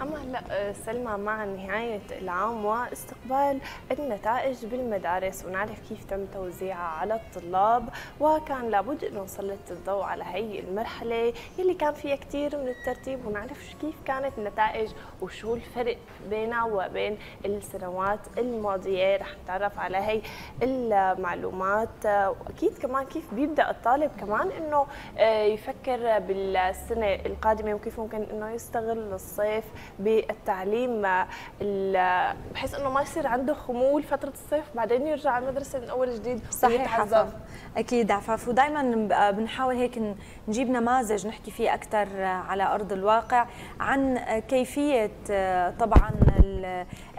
أما هلا سلمى مع نهاية العام واستقبال النتائج بالمدارس ونعرف كيف تم توزيعها على الطلاب وكان لابد أنه نسلط الضوء على هي المرحلة يلي كان فيها كثير من الترتيب ونعرف كيف كانت النتائج وشو الفرق بينها وبين السنوات الماضية. رح نتعرف على هي المعلومات. وأكيد كمان كيف بيبدأ الطالب كمان أنه يفكر بالسنة القادمة وكيف ممكن أنه يستغل الصيف. بالتعليم بحيث إنه ما يصير عنده خمول فترة الصيف بعدين يرجع على المدرسة من أول جديد صحيح عفاف أكيد عفاف ودائما بنحاول هيك نجيب نماذج نحكي فيه أكثر على أرض الواقع عن كيفية طبعا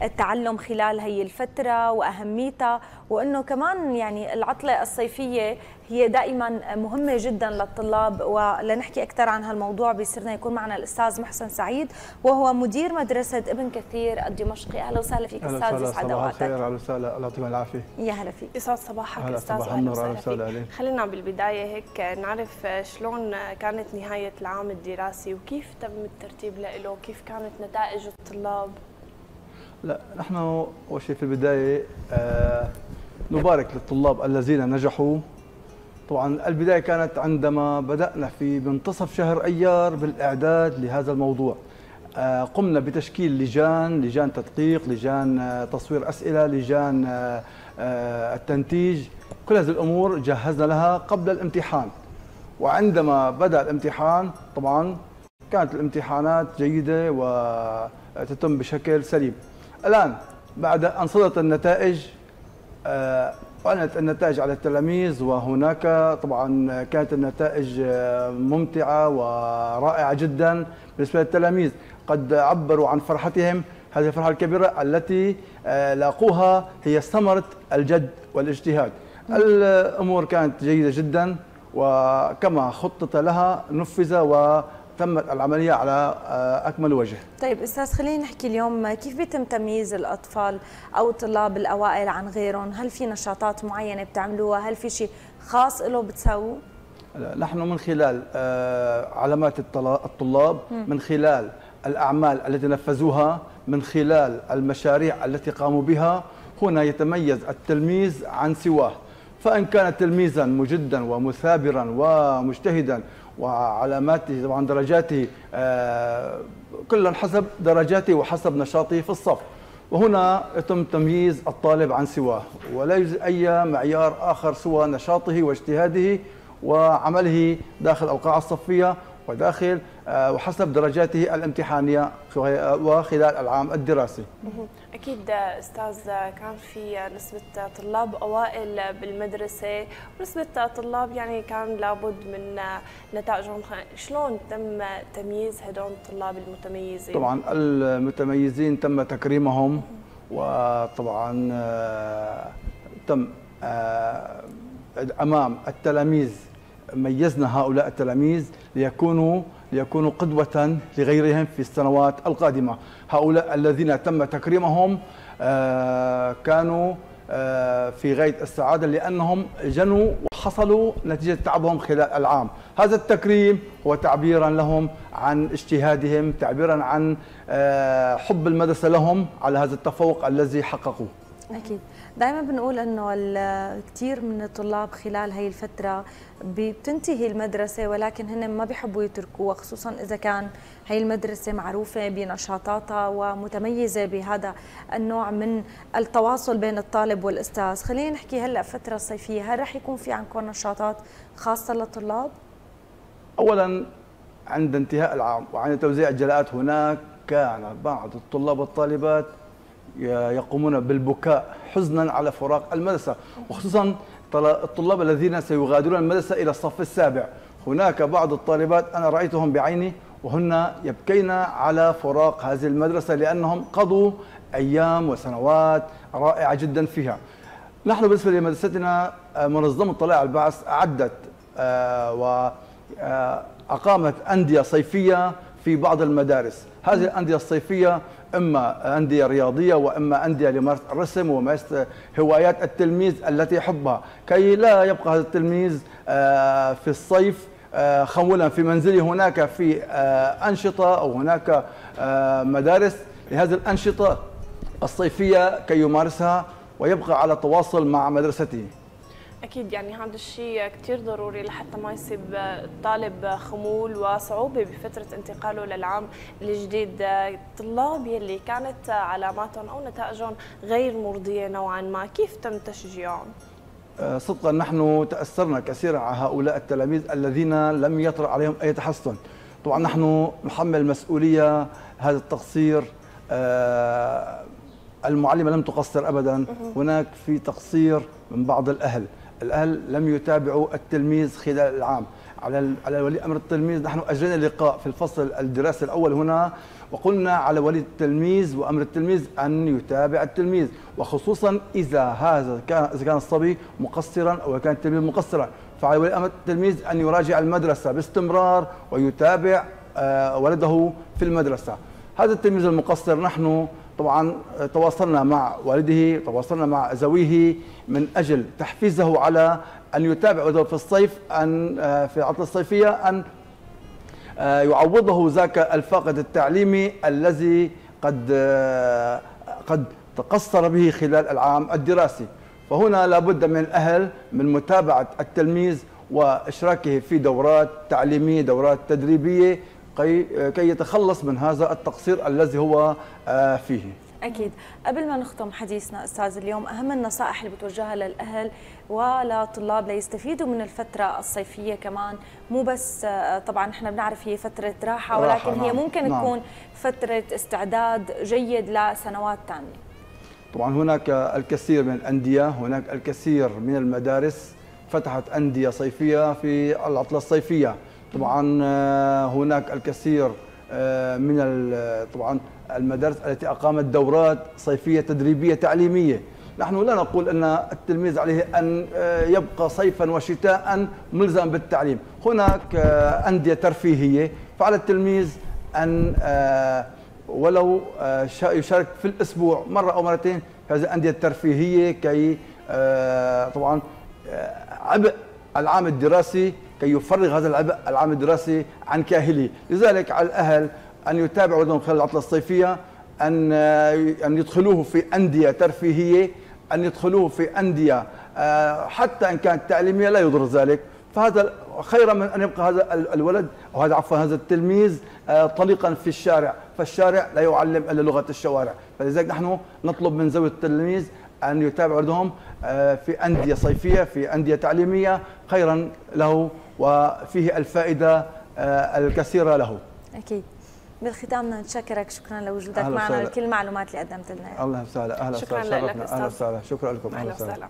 التعلم خلال هي الفترة وأهميتها وإنه كمان يعني العطلة الصيفية هي دائما مهمة جدا للطلاب ولنحكي أكثر عن هالموضوع بيصيرنا يكون معنا الأستاذ محسن سعيد وهو مدير مدرسة ابن كثير الدمشقي. أهلا وسهلا فيك أستاذ يسعد أوقاتك. أهلا وسهلا الله يعطيكم العافية. يا هلا فيك. يسعد صباحك النور أهلا وسهلا عليك خلينا بالبداية هيك نعرف شلون كانت نهاية العام الدراسي وكيف تم الترتيب له كيف كانت نتائج الطلاب؟ لا نحن أول شيء في البداية آه نبارك للطلاب الذين نجحوا طبعا البداية كانت عندما بدأنا في منتصف شهر أيار بالإعداد لهذا الموضوع. آه قمنا بتشكيل لجان لجان تدقيق لجان آه تصوير أسئلة لجان آه التنتيج. كل هذه الأمور جهزنا لها قبل الامتحان. وعندما بدأ الامتحان طبعا كانت الامتحانات جيدة وتتم بشكل سليم. الآن بعد أن صدرت النتائج أعلنت النتائج على التلاميذ وهناك طبعا كانت النتائج ممتعة ورائعة جدا بالنسبة للتلاميذ. قد عبروا عن فرحتهم. هذه الفرحة الكبيرة التي لاقوها هي ثمرة الجد والاجتهاد. الأمور كانت جيدة جدا وكما خطط لها نفذ و تمت العملية على أكمل وجه. طيب أستاذ خلينا نحكي اليوم كيف بيتم تمييز الأطفال أو الطلاب الأوائل عن غيرهم؟ هل في نشاطات معينة بتعملوها؟ هل في شيء خاص له بتسووه نحن من خلال علامات الطلاب من خلال الأعمال التي نفذوها من خلال المشاريع التي قاموا بها هنا يتميز التلميذ عن سواه. فإن كان تلميذا مجدا ومثابرا ومجتهدا وعلاماته طبعا درجاته آه كلا حسب درجاته وحسب نشاطه في الصف. وهنا يتم تمييز الطالب عن سواه ولا يوجد أي معيار آخر سوى نشاطه واجتهاده وعمله داخل القاعة الصفية وداخل وحسب درجاته الامتحانية وخلال العام الدراسي. أكيد أستاذ كان في نسبة طلاب أوائل بالمدرسة ونسبة طلاب يعني كان لابد من نتائجهم شلون تم تمييز هدول الطلاب المتميزين؟ طبعا المتميزين تم تكريمهم وطبعا تم أمام التلاميذ ميزنا هؤلاء التلاميذ ليكونوا ليكونوا قدوة لغيرهم في السنوات القادمة. هؤلاء الذين تم تكريمهم كانوا في غاية السعادة لأنهم جنوا وحصلوا نتيجة تعبهم خلال العام. هذا التكريم هو تعبيرا لهم عن اجتهادهم تعبيرا عن حب المدرسة لهم على هذا التفوق الذي حققوه. أكيد. دائما بنقول إنه كثير من الطلاب خلال هي الفترة بتنتهي المدرسة ولكن هن ما بيحبوا يتركوها خصوصا إذا كان هي المدرسة معروفة بنشاطاتها ومتميزة بهذا النوع من التواصل بين الطالب والأستاذ. خلينا نحكي هلأ فترة صيفية. هل رح يكون في عندكم نشاطات خاصة للطلاب؟ اولا عند انتهاء العام وعند توزيع الجلاءات هناك كان بعض الطلاب والطالبات يقومون بالبكاء حزنا على فراق المدرسة وخصوصا الطلاب الذين سيغادرون المدرسة إلى الصف السابع. هناك بعض الطالبات أنا رأيتهم بعيني وهن يبكين على فراق هذه المدرسة لأنهم قضوا أيام وسنوات رائعة جدا فيها. نحن بالنسبة لمدرستنا منظمة طلائع البعث أعدت وأقامت أندية صيفية في بعض المدارس. هذه الأندية الصيفية إما أندية رياضية وإما أندية لممارسة الرسم وممارسة هوايات التلميذ التي يحبها كي لا يبقى هذا التلميذ في الصيف خمولا في منزله. هناك في أنشطة أو هناك مدارس لهذه الأنشطة الصيفية كي يمارسها ويبقى على تواصل مع مدرسته. أكيد يعني هذا الشيء كثير ضروري لحتى ما يصيب الطالب خمول وصعوبة بفترة انتقاله للعام الجديد. الطلاب يلي كانت علاماتهم أو نتائجهم غير مرضية نوعا ما كيف تم تشجيعهم؟ آه، صدقا نحن تأثرنا كثيرا على هؤلاء التلاميذ الذين لم يطرأ عليهم أي تحسن. طبعا نحن نحمل مسؤولية هذا التقصير آه، المعلمة لم تقصر أبدا. هناك في تقصير من بعض الأهل. الأهل لم يتابعوا التلميذ خلال العام. على على ولي أمر التلميذ نحن أجرينا لقاء في الفصل الدراسي الأول هنا وقلنا على ولي التلميذ وأمر التلميذ أن يتابع التلميذ وخصوصا إذا هذا كان إذا كان الصبي مقصرا أو كان التلميذ مقصرا. فعلى ولي أمر التلميذ أن يراجع المدرسة باستمرار ويتابع آه، ولده في المدرسة. هذا التلميذ المقصر نحن طبعا تواصلنا مع والده تواصلنا مع زويه من أجل تحفيزه على أن يتابع في الصيف أن آه، في العطلة الصيفية أن آه، يعوضه ذاك الفاقد التعليمي الذي قد آه، قد تقصر به خلال العام الدراسي. فهنا لابد من الأهل من متابعة التلميذ وإشراكه في دورات تعليمية دورات تدريبية كي يتخلص من هذا التقصير الذي هو آه، فيه أكيد قبل ما نختم حديثنا أستاذ اليوم أهم النصائح اللي بتوجهها للأهل وللطلاب ليستفيدوا من الفترة الصيفية كمان مو بس آه، طبعا إحنا بنعرف هي فترة راحة ولكن راحة هي نعم. ممكن نعم. تكون فترة استعداد جيد لسنوات ثانية طبعا هناك الكثير من الأندية هناك الكثير من المدارس فتحت أندية صيفية في العطلة الصيفية طبعا آه، هناك الكثير آه، من طبعا المدارس التي أقامت دورات صيفية تدريبية تعليمية. نحن لا نقول أن التلميذ عليه أن آه، يبقى صيفا وشتاء ملزم بالتعليم. هناك أندية ترفيهية فعلى التلميذ أن ولو يشارك في الأسبوع مرة أو مرتين في هذه الأندية الترفيهية كي طبعا عبء العام الدراسي كي يفرغ هذا العبء العام الدراسي عن كاهله لذلك على الأهل أن يتابعوا ولدهم خلال العطلة الصيفية أن أن يدخلوه في أندية ترفيهية أن يدخلوه في أندية آه، حتى إن كانت تعليمية لا يضر ذلك. فهذا خير من أن يبقى هذا الولد أو هذا عفوا هذا التلميذ آه، طليقا في الشارع. فالشارع لا يعلم إلا لغة الشوارع. فلذلك نحن نطلب من زوج التلميذ أن يتابع ولدهم في أندية صيفية في أندية تعليمية خيرا له وفيه الفائدة آه، الكثيرة له. أكيد. بالختام نشكرك شكرا لوجودك معنا لكل المعلومات اللي قدمت لنا. الله وسهلا. أهلا وسهلا. شكرا لك أهلا وسهلا. شكرا لكم. أهلا وسهلا.